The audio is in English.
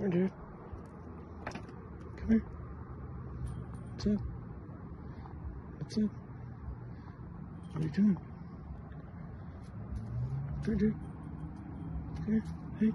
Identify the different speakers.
Speaker 1: Come here, dude. Come here. What's up? What's up? What are you doing? Come here, dude. Come here. Hey.